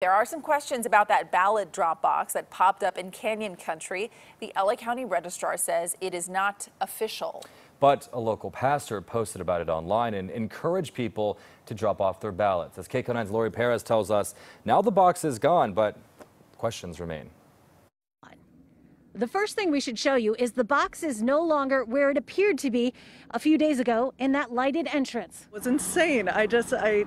There are some questions about that ballot drop box that popped up in Canyon Country. The LA County Registrar says it is not official. But a local pastor posted about it online and encouraged people to drop off their ballots. As KCAL9's Laurie Perez tells us, now the box is gone, but questions remain. The first thing we should show you is the box is no longer where it appeared to be a few days ago in that lighted entrance. It was insane. I just, I,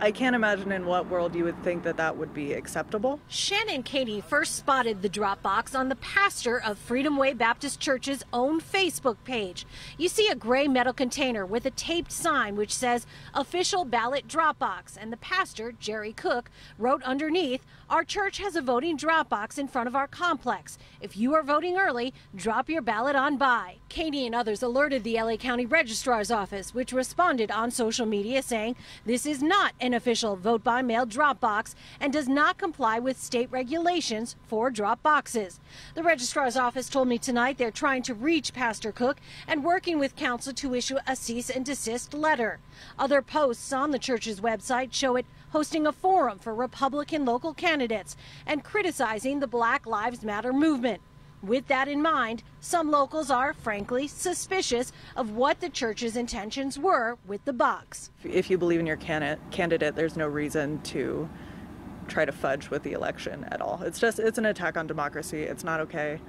I can't imagine in what world you would think that that would be acceptable. Shannon Katie first spotted the drop box on the pastor of Freedom Way Baptist Church's own Facebook page. You see a gray metal container with a taped sign which says official ballot drop box, and the pastor, Jerry Cook, wrote underneath, Our church has a voting drop box in front of our complex. If you are voting early, drop your ballot on by. Katie and others alerted the LA County Registrar's office, which responded on social media saying this is not an official vote by mail drop box and does not comply with state regulations for drop boxes. The registrar's office told me tonight they're trying to reach Pastor Cook and working with counsel to issue a cease and desist letter. Other posts on the church's website show it hosting a forum for Republican local candidates and criticizing the Black Lives Matter movement. With that in mind, some locals are, frankly, suspicious of what the church's intentions were with the box. If you believe in your candidate, there's no reason to try to fudge with the election at all. It's just, it's an attack on democracy. It's not okay.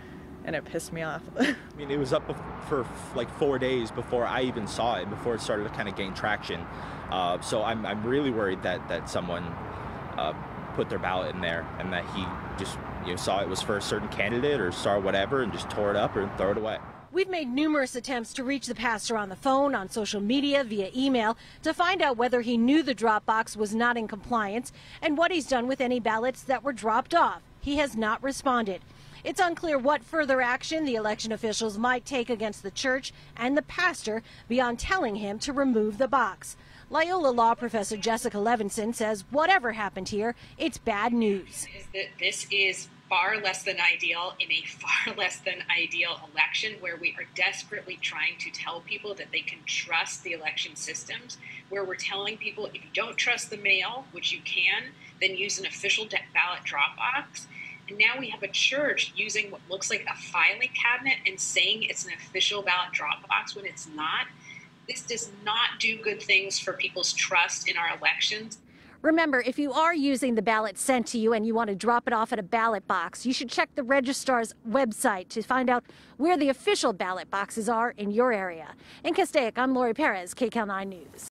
And it pissed me off. I mean, it was up for like four days before I even saw it, before it started to kind of gain traction. Uh, so I'm, I'm really worried that, that someone uh, put their ballot in there and that he just you know, saw it was for a certain candidate or saw whatever and just tore it up or throw it away. We've made numerous attempts to reach the pastor on the phone, on social media, via email to find out whether he knew the drop box was not in compliance and what he's done with any ballots that were dropped off. He has not responded. It's unclear what further action the election officials might take against the church and the pastor beyond telling him to remove the box. Loyola law professor Jessica Levinson says whatever happened here, it's bad news. This is far less than ideal in a far less than ideal election where we are desperately trying to tell people that they can trust the election systems, where we're telling people if you don't trust the mail, which you can, then use an official ballot drop box. And now we have a church using what looks like a filing cabinet and saying it's an official ballot drop box when it's not. This does not do good things for people's trust in our elections. Remember, if you are using the ballot sent to you and you want to drop it off at a ballot box, you should check the registrar's website to find out where the official ballot boxes are in your area. In Castaic, I'm Laurie Perez, KCAL 9 News.